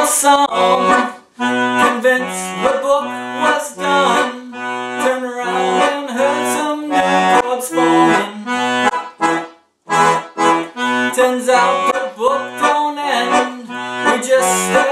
final song Convinced the book was done. Turned around and heard some new chords falling. Turns out the book don't end. We just